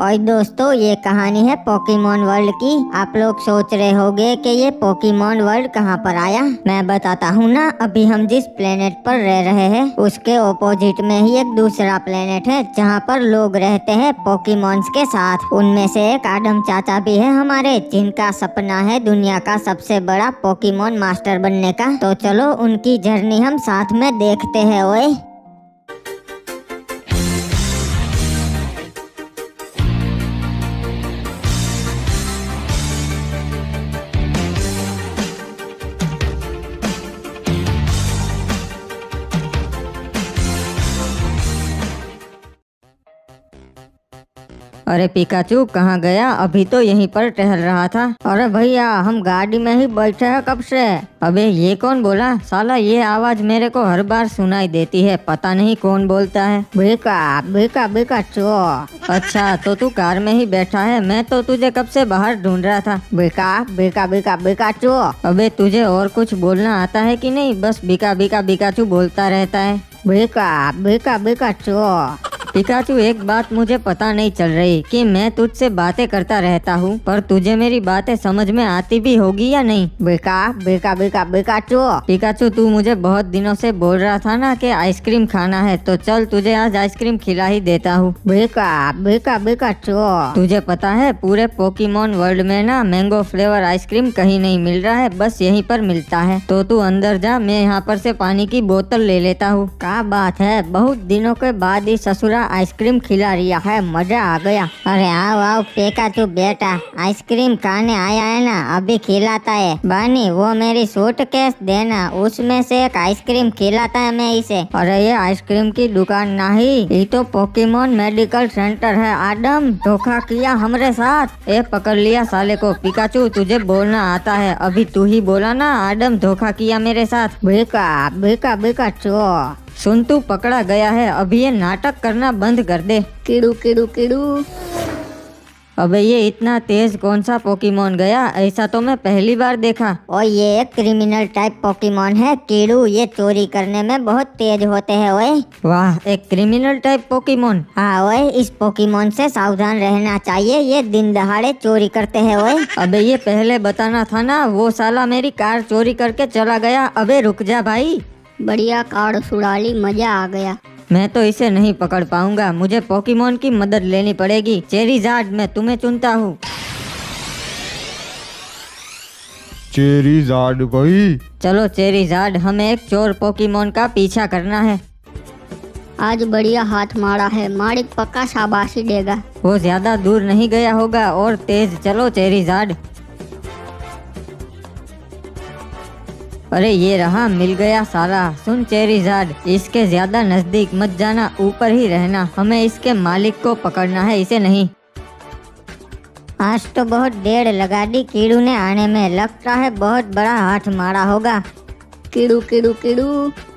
और दोस्तों, ये कहानी है पोकीमोन वर्ल्ड की। आप लोग सोच रहे होंगे कि ये पोकीमोन वर्ल्ड कहाँ पर आया? मैं बताता हूँ ना, अभी हम जिस प्लेनेट पर रह रहे हैं, उसके ओपोजिट में ही एक दूसरा प्लेनेट है, जहाँ पर लोग रहते हैं पोकीमोन्स के साथ। उनमें से एक आडम चाचा भी है हमारे, जिनका सपना है दुनिया का सबसे बड़ा पोकीमोन मास्टर बनने का। तो चलो, उनकी जर्नी हम साथ में देखते हैं, ओए। अरे पिकाचू, कहाँ गया? अभी तो यहीं पर टहल रहा था। अरे भैया, हम गाड़ी में ही बैठे हैं कब से? अबे, ये कौन बोला? साला, ये आवाज़ मेरे को हर बार सुनाई देती है। पता नहीं कौन बोलता है। बेका बेका बेका, चो। अच्छा तो तू कार में ही बैठा है। मैं तो तुझे कब से बाहर ढूंढ रहा था? बेका बेका बेका बेका, चो। अबे, तुझे और कुछ बोलना आता है कि नहीं? बस बिका बिका, बिकाचू बोलता रहता है। बेका बेका बेका, चो। पिकाचू एक बात मुझे पता नहीं चल रही कि मैं तुझसे बातें करता रहता हूँ पर तुझे मेरी बातें समझ में आती भी होगी या नहीं? बेका बेका बेका बिका चो पिकाचू तू मुझे बहुत दिनों से बोल रहा था ना कि आइसक्रीम खाना है तो चल तुझे आज आइसक्रीम खिला ही देता हूँ। बेका बेका बिका चो तुझे पता है पूरे पोकीमोन वर्ल्ड में ना मैंगो फ्लेवर आइसक्रीम कहीं नहीं मिल रहा है बस यहीं पर मिलता है। तो तू अंदर जा मैं यहाँ पर से पानी की बोतल ले लेता हूँ। क्या बात है बहुत दिनों के बाद ही ससुरा आइसक्रीम खिला रिया है मज़ा आ गया। अरे आओ आओ पेका तू बेटा। आइसक्रीम खाने आया है ना, अभी खिलाता है। बानी, वो मेरी सूट केस देना, उसमें से एक आइसक्रीम खिलाता है मैं इसे। अरे ये आइसक्रीम की दुकान नहीं, ये तो पोकेमोन मेडिकल सेंटर है। आदम, धोखा किया हमारे साथ। ए, पकड़ लिया साले को। पिकाचू, तुझे बोलना आता है। अभी तू ही बोला ना, आदम, धोखा किया मेरे साथ। बिका बेका बेका चो। सुन तू पकड़ा गया है। अभी ये नाटक करना बंद कर दे। किड़ू किड़ू किड़ू। अबे ये इतना तेज कौन सा पोकीमोन गया? ऐसा तो मैं पहली बार देखा। और ये एक क्रिमिनल टाइप पोकेमोन है। कीड़ू ये चोरी करने में बहुत तेज होते हैं ओए। वाह एक क्रिमिनल टाइप पोकीमोन हाँ ओए इस पोकेमोन से सावधान रहना चाहिए। ये दिन दहाड़े चोरी करते हैं ओए। अबे ये पहले बताना था ना वो साला मेरी कार चोरी करके चला गया। अबे रुक जा भाई। बढ़िया कार सुड़ाली मज़ा आ गया। मैं तो इसे नहीं पकड़ पाऊँगा। मुझे पोकीमोन की मदद लेनी पड़ेगी। चेरी चेरीजार्ड मैं तुम्हें चुनता हूँ। चेरी जाड भाई चलो चेरीजार्ड हमें एक चोर पोकीमोन का पीछा करना है। आज बढ़िया हाथ मारा है। मालिक पक्का शाबाशी देगा। वो ज़्यादा दूर नहीं गया होगा और तेज। चलो चेरी चेरीजार्ड अरे ये रहा मिल गया सारा। सुन चेरीजार्ड इसके ज़्यादा नज़दीक मत जाना ऊपर ही रहना। हमें इसके मालिक को पकड़ना है इसे नहीं। आज तो बहुत देर लगा दी कीड़ू ने आने में। लगता है बहुत बड़ा हाथ मारा होगा। कीड़ू कीड़ू कीड़ू।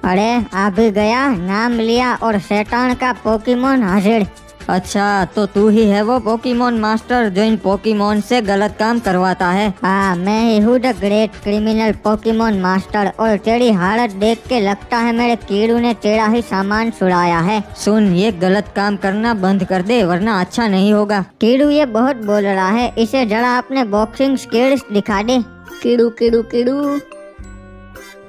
अरे आ भी गया नाम लिया और शैतान का पोकीमोन हाजिर। अच्छा तो तू ही है वो पोकीमोन मास्टर जो इन पोकीमोन से गलत काम करवाता है। हाँ मैं ही हूँ the great criminal Pokemon master और तेरी हालत देख के लगता है मेरे कीड़ू ने तेरा ही सामान छुड़ाया है। सुन ये गलत काम करना बंद कर दे वरना अच्छा नहीं होगा। कीड़ू ये बहुत बोल रहा है इसे जरा अपने बॉक्सिंग स्किल्स दिखा दे। कीड़ू कीड़ू कीड़ू।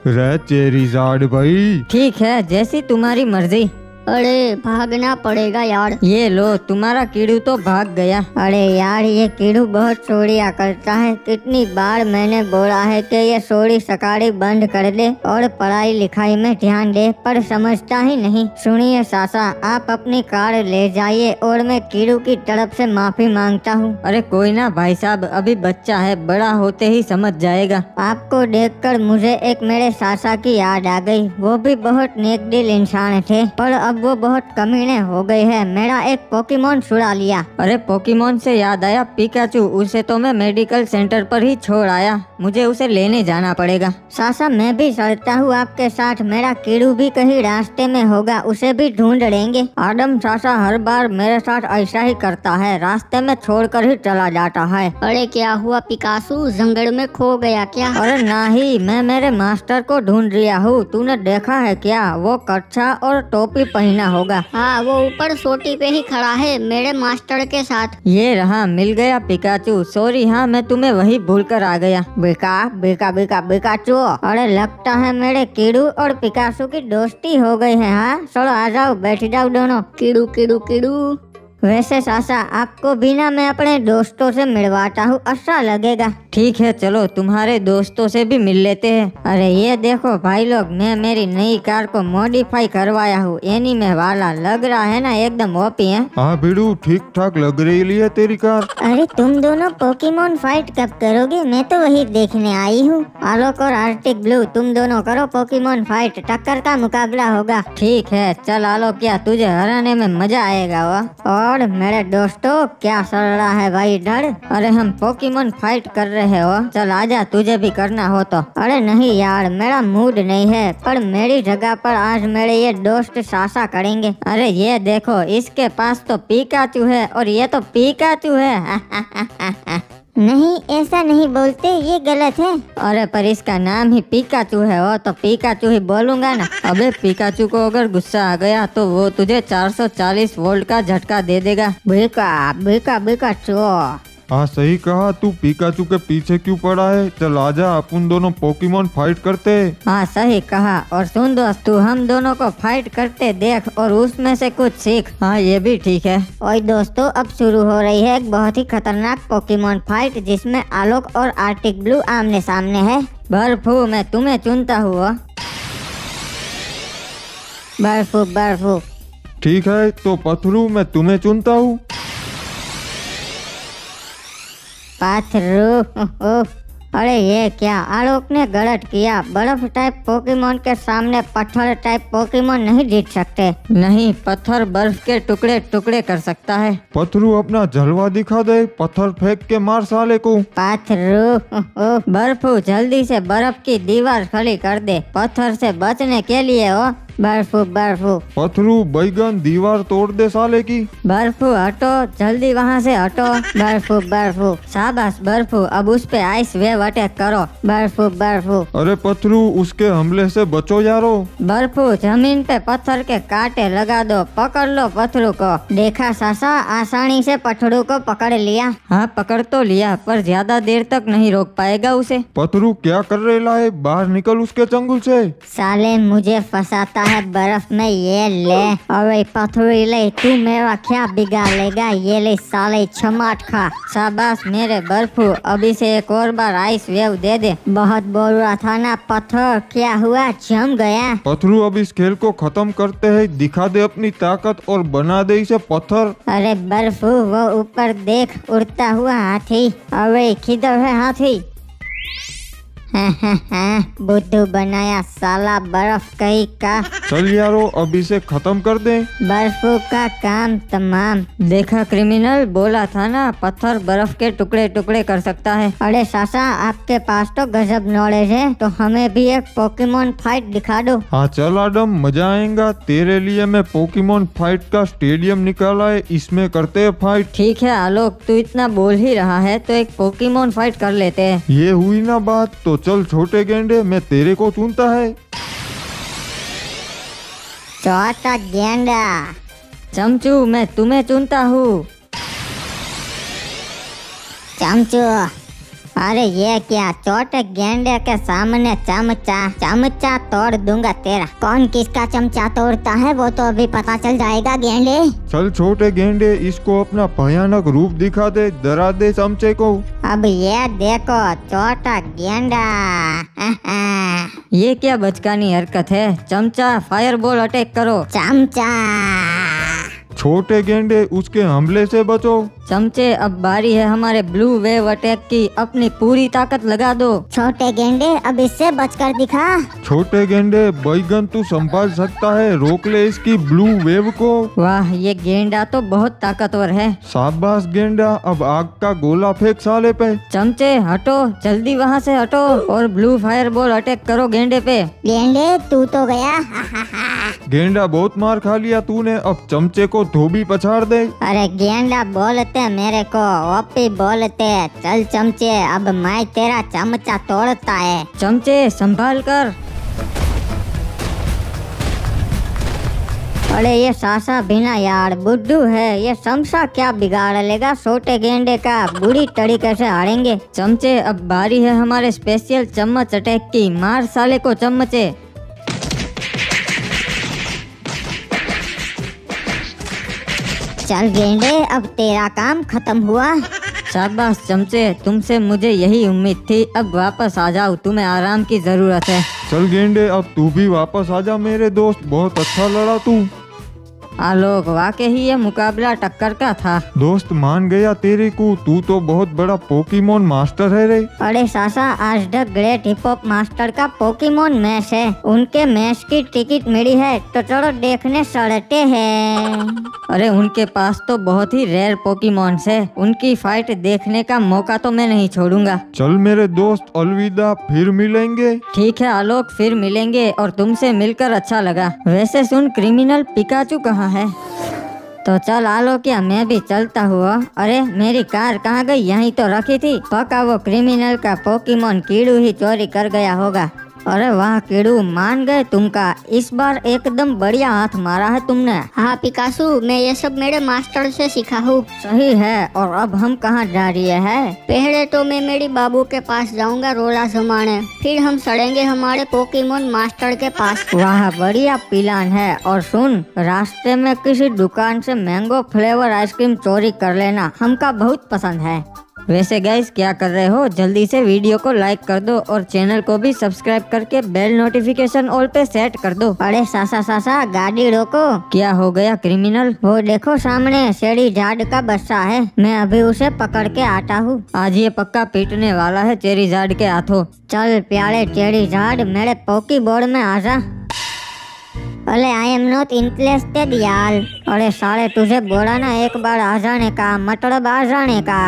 रे चेरी जाड भाई। ठीक है जैसी तुम्हारी मर्ज़ी। अरे भागना पड़ेगा यार। ये लो तुम्हारा कीड़ू तो भाग गया। अरे यार ये कीड़ू बहुत चोरिया करता है। कितनी बार मैंने बोला है कि ये चोरी सकारी बंद कर दे और पढ़ाई लिखाई में ध्यान दे पर समझता ही नहीं। सुनिए सासा आप अपनी कार ले जाइए और मैं कीड़ू की तरफ़ से माफ़ी माँगता हूँ। अरे कोई ना भाई साहब अभी बच्चा है बड़ा होते ही समझ जाएगा। आपको देखकर मुझे एक मेरे सासा की याद आ गई। वो भी बहुत नेक दिल इंसान थे पर अब वो बहुत कमीने हो गए हैं। मेरा एक पोकेमोन छुड़ा लिया। अरे पोकीमोन से याद आया पिकाचू उसे तो मैं मेडिकल सेंटर पर ही छोड़ आया। मुझे उसे लेने जाना पड़ेगा। सासा मैं भी चलता हूँ आपके साथ। मेरा कीड़ू भी कहीं रास्ते में होगा उसे भी ढूंढ लेंगे। आदम सासा हर बार मेरे साथ ऐसा ही करता है। रास्ते में छोड़कर ही चला जाता है। अरे क्या हुआ पिकासू जंगल में खो गया क्या? अरे नहीं मैं मेरे मास्टर को ढूंढ रिया हूँ। तूने देखा है क्या? वो कच्छा और टोपी कहीं ना होगा। हाँ वो ऊपर सोटी पे ही खड़ा है मेरे मास्टर के साथ। ये रहा मिल गया पिकाचू। सॉरी हाँ मैं तुम्हें वही भूल कर आ गया। बिका बिका बिका बिकाचू अरे लगता है मेरे कीड़ू और पिकाचू की दोस्ती हो गई है हाँ? चलो आ जाओ बैठ जाओ दोनों। कीड़ू कीड़ू कीड़ू। वैसे सासा आपको भी ना मैं अपने दोस्तों से मिलवाता हूँ अच्छा लगेगा। ठीक है चलो तुम्हारे दोस्तों से भी मिल लेते हैं। अरे ये देखो भाई लोग मैं मेरी नई कार को मॉडिफाई करवाया हूँ। एनी में वाला लग रहा है ना एकदम ओपी है। हाँ बीड़ू ठीक ठाक लग रही है तेरी कार। अरे तुम दोनों पोकेमोन फाइट कब करोगे? मैं तो वही देखने आई हूँ। आलोक और आर्टिक ब्लू तुम दोनों करो पोकेमोन फाइट टक्कर का मुकाबला होगा। ठीक है चल आलो क्या तुझे हराने में मज़ा आएगा वो? और मेरे दोस्तों क्या चल रहा है भाई डर? अरे हम पोकेमोन फाइट कर रहे हो? चल आजा, तुझे भी करना हो तो। अरे नहीं यार, मेरा मूड नहीं है, पर मेरी जगह पर आज मेरे ये दोस्त सासा करेंगे। अरे ये देखो, इसके पास तो पीकाचू है, और ये तो पीकाचू है। नहीं, ऐसा नहीं बोलते, ये गलत है। अरे पर इसका नाम ही पीकाचू है वो तो पीकाचू ही बोलूँगा ना। अबे, पीकाचू को अगर गुस्सा आ गया तो वो तुझे 440 वोल्ट का झटका दे देगा। बिका बिका बिका चो। हाँ सही कहा। तू पिकाचू के पीछे क्यों पड़ा है? चल आजा अपन दोनों पोकेमोन फाइट करते। हैं। हाँ सही कहा। और सुन दोस्त तू हम दोनों को फाइट करते देख और उसमें से कुछ सीख। हाँ ये भी ठीक है। और दोस्तों अब शुरू हो रही है एक बहुत ही खतरनाक पोकेमोन फाइट जिसमें आलोक और आर्टिक ब्लू आमने सामने है। बर्फू मैं तुम्हें चुनता हुआ बर्फू बर्फू। ठीक है तो पथरू मैं तुम्हें चुनता हूँ। पाथरू अरे ये क्या? आलोक ने गलत किया। बर्फ़ टाइप पोकेमोन के सामने पत्थर टाइप पोकेमोन नहीं जीत सकते। नहीं पत्थर बर्फ़ के टुकड़े टुकड़े कर सकता है। पथरू अपना जलवा दिखा दे पत्थर फेंक के मार साले को। पाथरू बर्फू जल्दी से बर्फ़ की दीवार खड़ी कर दे पत्थर से बचने के लिए हो बर्फू बर्फू। पथरू बैगन दीवार तोड़ दे साले की। बर्फू हटो जल्दी वहाँ से हटो। बर्फू बर्फू शाबाश बर्फू अब उस पे आइस वेव अटैक करो। बर्फू बर्फू। अरे पथरू उसके हमले से बचो यारो। बर्फू ज़मीन पे पत्थर के कांटे लगा दो पकड़ लो पत्थरू को। देखा सासा आसानी से पथरू को पकड़ लिया। हाँ पकड़ तो लिया पर ज़्यादा देर तक नहीं रोक पाएगा उसे। पथरू क्या कर रहे है बाहर निकल उसके चंगुल से। साले मुझे फंसाता है बर्फ़ में ये ले। अरे पथरीले तू मेरा क्या बिगाड़ेगा ये ले साले छमाट खा। शाबाश मेरे बर्फू अभी से एक और बार आइस वेव दे दे। बहुत बोल रहा था ना पत्थर क्या हुआ? जम गया। पथरू अब इस खेल को खत्म करते हैं। दिखा दे अपनी ताकत और बना दे इसे पत्थर। अरे बर्फू वो ऊपर देख उड़ता हुआ हाथी। अरे किधर है हाथी? बुद्धू बनाया साला बर्फ़ कहीं का? चल यारो अब इसे खत्म कर दे। बर्फू का काम तमाम। देखा क्रिमिनल बोला था ना पत्थर बर्फ़ के टुकड़े टुकड़े कर सकता है। अरे सासा आपके पास तो गजब नॉलेज है तो हमें भी एक पोकेमोन फाइट दिखा दो। हाँ चल आडम मज़ा आएगा। तेरे लिए मैं पोकेमोन फाइट का स्टेडियम निकाला है इसमें करते हैं फाइट। ठीक है आलोक तू इतना बोल ही रहा है तो एक पोकेमोन फाइट कर लेते हैं। ये हुई ना बात तो चल छोटे गेंडे मैं तेरे को चुनता है। छोटा गेंडा। चमचू मैं तुम्हें चुनता हूँ। चमचू। अरे ये क्या छोटे गेंडे के सामने चमचा चमचा तोड़ दूँगा तेरा। कौन किसका चमचा तोड़ता है वो तो अभी पता चल जाएगा गेंडे। चल छोटे गेंडे इसको अपना भयानक रूप दिखा दे डरा दे चमचे को। अब ये देखो छोटा गेंडा। ये क्या बचकानी हरकत है? चमचा फायर बॉल अटैक करो। चमचा। छोटे गेंडे उसके हमले से बचो। चमचे अब बारी है हमारे ब्लू वेव अटैक की। अपनी पूरी ताकत लगा दो। छोटे गेंडे अब इससे बचकर दिखा। छोटे गेंडे बैगन तू संभाल सकता है। रोक ले इसकी ब्लू वेव को। वाह ये गेंडा तो बहुत ताकतवर है। शाबाश गेंडा अब आग का गोला फेंक साले पे। चमचे हटो जल्दी वहाँ से हटो। और ब्लू फायर बॉल अटैक करो गेंडे पे। गेंडे तू तो गया। गेंडा बहुत मार खा लिया तूने। अब चमचे को धोबी पछाड़ दे। अरे गेंडा बोलते मेरे को ओपी बोलते चल चमचे अब मैं तेरा चमचा तोड़ता है। चमचे संभाल कर। अरे ये सासा बिना यार बुद्धू है। ये समसा क्या बिगाड़ लेगा छोटे गेंडे का? बुरी तरीके से हारेंगे? चमचे अब बारी है हमारे स्पेशल चम्मच अटैक की। मार साले को चम्मचे। चल गेंडे अब तेरा काम खत्म हुआ। शाबाश चमचे तुमसे मुझे यही उम्मीद थी। अब वापस आ जाओ तुम्हें आराम की ज़रूरत है। चल गेंडे अब तू भी वापस आ जा मेरे दोस्त। बहुत अच्छा लड़ा तू। आलोक वाकई ही ये मुकाबला टक्कर का था। दोस्त मान गया तेरे को तू तो बहुत बड़ा पोकीमोन मास्टर है रे। अरे सासा आज the great hip hop master का पोकीमोन मैच है। उनके मैच की टिकट मिली है तो चलो देखने सड़ते हैं। अरे उनके पास तो बहुत ही रेयर पोकीमोन्स है। उनकी फाइट देखने का मौका तो मैं नहीं छोड़ूँगा। चल मेरे दोस्त अलविदा फिर मिलेंगे। ठीक है आलोक फिर मिलेंगे और तुमसे मिलकर अच्छा लगा। वैसे सुन क्रिमिनल पिकाचू कहाँ है। तो चल आलोकिया मैं भी चलता हुआ। अरे, मेरी कार कहाँ गई? यहीं तो रखी थी। पक्का वो क्रिमिनल का पोकीमोन कीड़ू ही चोरी कर गया होगा। अरे वाह कीड़ू मान गए तुमका। इस बार एकदम बढ़िया हाथ मारा है तुमने। हाँ पिकासू मैं ये सब मेरे मास्टर से सीखा हूँ। सही है और अब हम कहाँ जा रही है? पहले तो मैं मेरी बाबू के पास जाऊँगा रोला जमाने फिर हम सड़ेंगे हमारे पोकेमोन मास्टर के पास। वाह बढ़िया प्लान है। और सुन रास्ते में किसी दुकान से मैंगो फ्लेवर आइसक्रीम चोरी कर लेना। हमका बहुत पसंद है। वैसे गाइस क्या कर रहे हो? जल्दी से वीडियो को लाइक कर दो और चैनल को भी सब्सक्राइब करके बेल नोटिफिकेशन ऑल पे सेट कर दो। अरे सासा सासा गाड़ी रोको। क्या हो गया क्रिमिनल वो देखो सामने शेरी झाड़ का बच्चा है। मैं अभी उसे पकड़ के आता हूँ। आज ये पक्का पीटने वाला है चेरी जाड़ के हाथों। चल प्यारे चेरी झाड़ मेरे पोकी बोर्ड में आ जा। अरे आई एम नॉट इंटरेस्टेड यार। अरे साले तुझे बोला ना एक बार आ जाने का मतलब आ जाने का।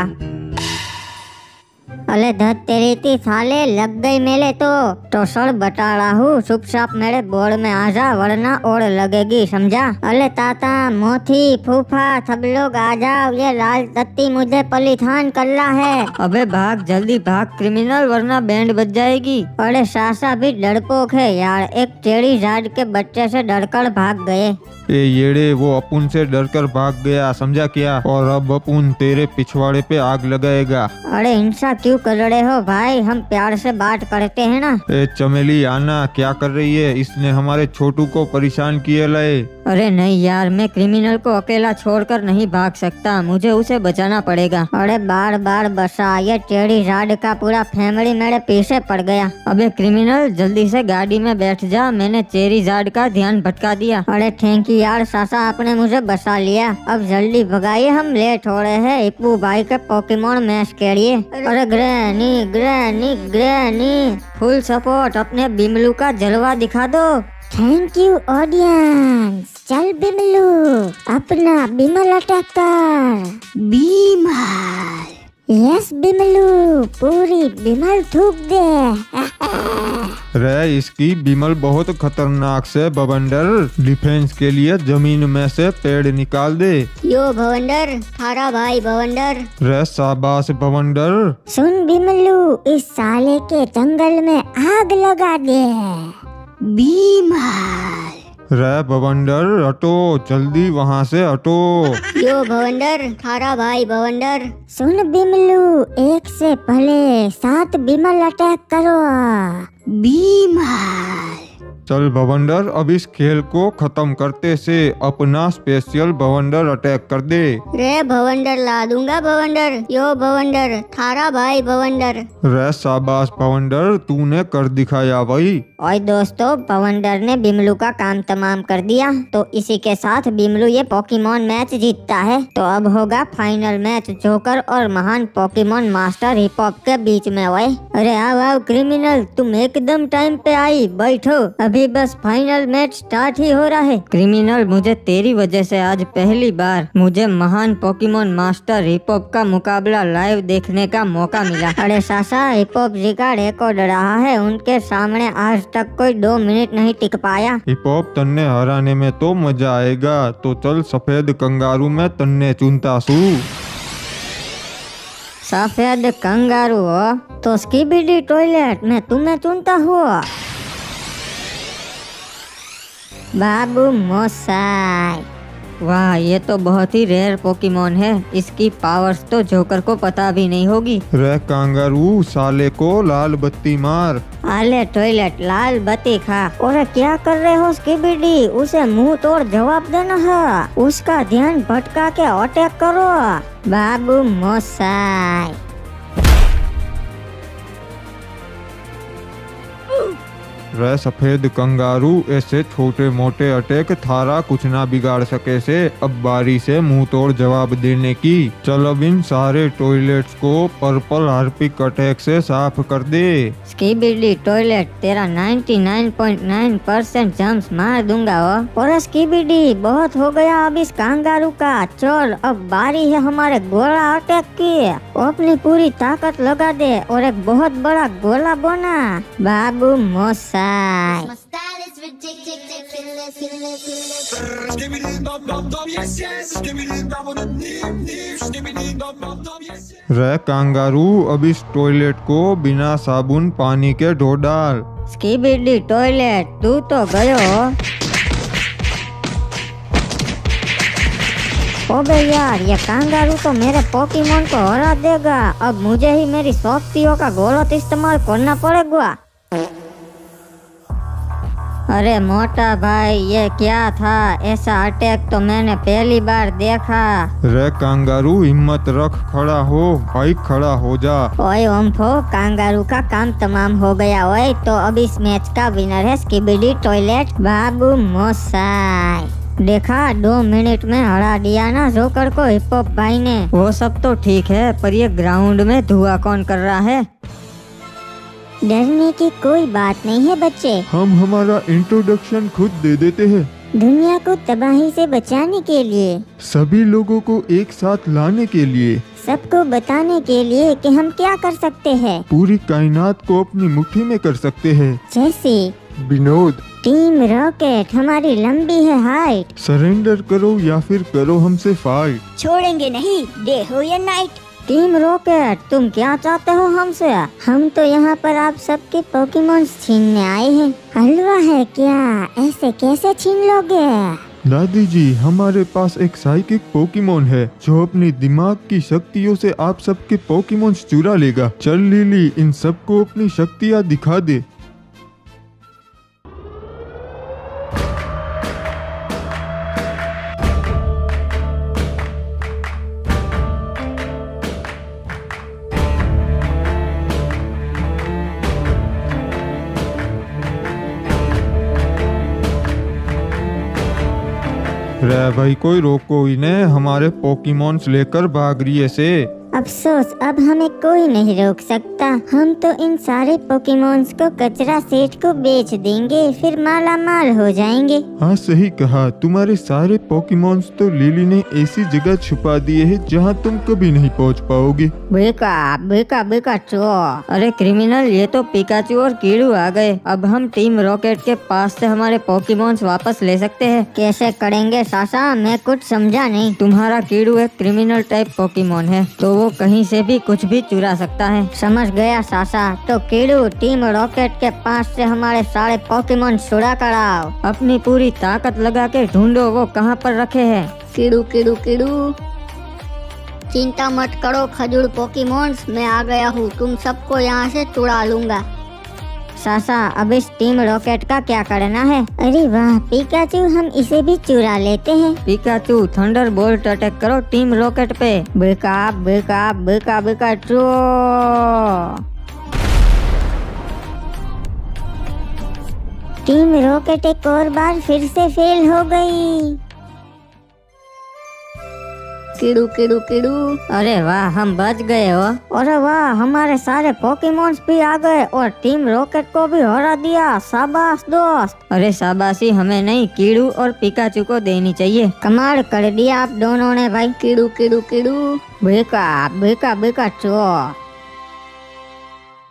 अरे धत तेरी थी साले लग गई मेले तो तो सर बता रहा हूँ चुपचाप मेरे बोर्ड में आ जा वरना और लगेगी समझा अले ताता मोथी फूफा सब लोग आ जाओ ये लाल तत्ती मुझे पलिथान कर रहा है अबे भाग जल्दी भाग क्रिमिनल वरना बैंड बज जाएगी अरे सासा भी डरपोक है यार एक टेढ़ी झाड़ के बच्चे से डरकर भाग गए येड़े वो अपुन से डरकर भाग गया समझा क्या? और अब अपुन तेरे पिछवाड़े पे आग लगाएगा। अरे हिंसा क्यों कर रहे हो भाई? हम प्यार से बात करते हैं ना। ए चमेली आना क्या कर रही है? इसने हमारे छोटू को परेशान किया लाए। अरे नहीं यार मैं क्रिमिनल को अकेला छोड़कर नहीं भाग सकता। मुझे उसे बचाना पड़ेगा। अरे बार बार बसा ये टेढ़ी झाड़ का पूरा फैमिली मेरे पीछे पड़ गया। अबे क्रिमिनल जल्दी से गाड़ी में बैठ जा। मैंने चेरी जाड़ का ध्यान भटका दिया। अरे थैंक यू यार सासा आपने मुझे बसा लिया। अब जल्दी भगाइए हम लेट हो रहे हैं इप्पू भाई के पोकेमोन मैच के लिए। अरे granny granny granny. Full support अपने बिमलू का जलवा दिखा दो। थैंक यू ऑडियंस चल बिमलू अपना बिमल अटैक कर। बीमल। यस बिमलू पूरी बिमल थूक दे। रे इसकी बिमल बहुत खतरनाक से बवंडर डिफेंस के लिए ज़मीन में से पेड़ निकाल दे। यो भवंडर थारा भाई भवंडर रे शाबाश बवंडर। सुन बिमलू इस साले के जंगल में आग लगा दे। बीमल रे भवंडर हटो जल्दी वहाँ से हटो। यो भवंडर थारा भाई भवंडर। सुन बिमलू एक से पहले सात बिमल अटैक करो। बीमल चल बवंडर अब इस खेल को खत्म करते से अपना स्पेशल बवंडर अटैक कर दे। रे भवंडर ला दूँगा भवंडर। यो भवंडर थारा भाई भवंडर। रे शाबाश बवंडर तूने कर दिखाया भाई। और दोस्तों पवंडर ने बिमलू का काम तमाम कर दिया तो इसी के साथ बिमलू ये पोकेमोन मैच जीतता है। तो अब होगा फाइनल मैच जोकर और महान पोकेमोन मास्टर हिप हॉप के बीच में हुए अरे आओ आओ क्रिमिनल तुम एकदम टाइम पे आई, बैठो। अभी बस फाइनल मैच स्टार्ट ही हो रहा है। क्रिमिनल, मुझे तेरी वजह से आज पहली बार मुझे महान पोकेमोन मास्टर हिप हॉप का मुकाबला लाइव देखने का मौका मिला। अरे सासा हिप हॉप जी का रिकॉर्ड रहा है। उनके सामने आज तक कोई दो मिनट नहीं टिक पाया। हिप हॉप तन्ने हराने में तो मज़ा आएगा तो चल सफ़ेद कंगारू में तन्ने चुनता सू। सफ़ेद कंगारू हो तो स्कीबिडी टॉयलेट में तुम्हें चुनता हुआ बाबू मोसाई वाह ये तो बहुत ही रेयर पोकीमोन है। इसकी पावर्स तो जोकर को पता भी नहीं होगी। रे कांगारू साले को लाल बत्ती मार। आले टॉयलेट लाल बत्ती खा। और क्या कर रहे हो उसकी बीडी उसे मुँह तोड़ जवाब देना है। उसका ध्यान भटका के अटैक करो। बाबू मोसाई। रे सफ़ेद कंगारू, ऐसे छोटे मोटे अटैक थारा कुछ ना बिगाड़ सके से अब बारी से मुँह तोड़ जवाब देने की। चल अब इन सारे टॉयलेट्स को पर्पल हार्पिक अटैक से साफ़ कर दे। स्कीबिडी टॉयलेट तेरा 99.9 परसेंट जम्स मार दूँगा वो और स्कीबिडी बहुत हो गया अब इस कंगारू का। चल, अब बारी है हमारे गोला अटैक की। अपनी पूरी ताकत लगा दे और एक बहुत बड़ा गोला बना। बाबू मोसाई रे कांगारू अब इस टॉयलेट को बिना साबुन पानी के धो डाल। स्कीबिडी टॉयलेट तू तो गयो। ओबे यार ये कांगारू तो मेरे पोकीमोन को हरा देगा। अब मुझे ही मेरी शक्तियों का गलत इस्तेमाल करना पड़ेगा। अरे मोटा भाई ये क्या था? ऐसा अटैक तो मैंने पहली बार देखा। रे कांगारू हिम्मत रख खड़ा हो। भाई खड़ा हो जा। ओए ओम्फो कांगारू का काम तमाम हो गया। ओए तो अब इस मैच का विनर है स्कीबिडी टॉयलेट बाबू मोसाई। देखा दो मिनट में हरा दिया ना जोकर को हिप हॉप भाई ने। वो सब तो ठीक है पर ये ग्राउंड में धुआँ कौन कर रहा है? डरने की कोई बात नहीं है बच्चे। हम हमारा इंट्रोडक्शन खुद दे देते हैं। दुनिया को तबाही से बचाने के लिए। सभी लोगों को एक साथ लाने के लिए। सबको बताने के लिए कि हम क्या कर सकते हैं। पूरी कायनात को अपनी मुट्ठी में कर सकते हैं। जैसे विनोद। टीम रॉकेट हमारी लंबी है हाइट। सरेंडर करो या फिर करो हमसे फाइट छोड़ेंगे नहीं डे हो या नाइट। टीम रॉकेट तुम क्या चाहते हो हमसे? हम तो यहाँ पर आप सबके पोकेमोन्स छीनने आए हैं। हलवा है क्या? ऐसे कैसे छीन लोगे? दादी जी, हमारे पास एक साइकिक पोकीमोन है, जो अपनी दिमाग की शक्तियों से आप सबके पोकीमोन्स चुरा लेगा। चल लीली इन सबको अपनी शक्तियाँ दिखा दे। भाई कोई रोको ही हमारे पोकीमोन्स लेकर भाग रही है से अफसोस अब हमें कोई नहीं रोक सकता। हम तो इन सारे पोकेमोन्स को कचरा सेठ को बेच देंगे फिर माला माल हो जाएँगे। हाँ सही कहा। तुम्हारे सारे पोकीमोन्स तो लिली ने ऐसी जगह छुपा दिए हैं जहाँ तुम कभी नहीं पहुँच पाओगे। बेका बेका बेका चो। अरे क्रिमिनल ये तो पिकाचू और कीड़ू आ गए। अब हम टीम रॉकेट के पास से हमारे पोकीमोन्स वापस ले सकते हैं। कैसे करेंगे सासा? मैं कुछ समझा नहीं। तुम्हारा कीड़ू एक क्रिमिनल टाइप पोकीमोन है तो वो कहीं से भी कुछ भी चुरा सकता है। समझ गया, सासा? तो कीड़ू, टीम रॉकेट के पास से हमारे सारे पॉकीमोन छुड़ा कर आओ। अपनी पूरी ताकत लगा के ढूंढो, वो कहाँ पर रखे है? कीड़ू कीड़ू कीड़ू। चिंता मत करो, खजूर पोकीमोन्स मैं आ गया हूँ। तुम सबको यहाँ से चुरा लूँगा। सासा अब इस टीम रॉकेट का क्या करना है? अरे वाह पिकाचू हम इसे भी चुरा लेते हैं। पिकाचू थंडर बोल्ट अटैक करो टीम रॉकेट पे। बेका बेका बेका बेका चो टीम रॉकेट एक और बार फिर से फेल हो गई। कीड़ू कीड़ू कीड़ू। अरे वाह हम बच गए हो। अरे वाह हमारे सारे पोकेमोन्स भी आ गए और टीम रॉकेट को भी हरा दिया। शाबाश दोस्त। अरे शाबाशी हमें नहीं कीड़ू और पिकाचू को देनी चाहिए। कमाल कर दिया आप दोनों ने भाई। कीड़ू किडू किडू। बेका बेका बेका चो।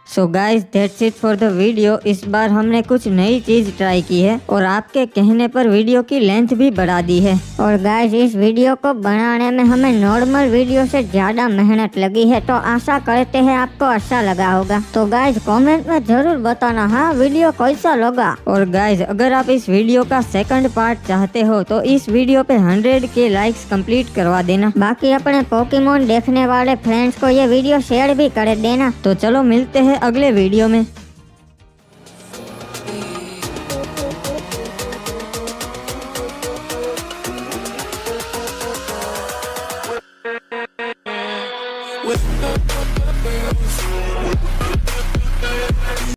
So guys that's it for the video इस बार हमने कुछ नई चीज़ ट्राई की है और आपके कहने पर वीडियो की लेंथ भी बढ़ा दी है। और गाइस इस वीडियो को बनाने में हमें नॉर्मल वीडियो से ज़्यादा मेहनत लगी है तो आशा करते हैं आपको अच्छा लगा होगा। तो गाइस कमेंट में ज़रूर बताना हाँ वीडियो कैसा लगा? और गाइज़ अगर आप इस वीडियो का सेकंड पार्ट चाहते हो तो इस वीडियो पे 100 के लाइक्स कंप्लीट करवा देना। बाकी अपने पोकेमोन देखने वाले फ्रेंड्स को ये वीडियो शेयर भी कर देना। तो चलो मिलते हैं अगले वीडियो में।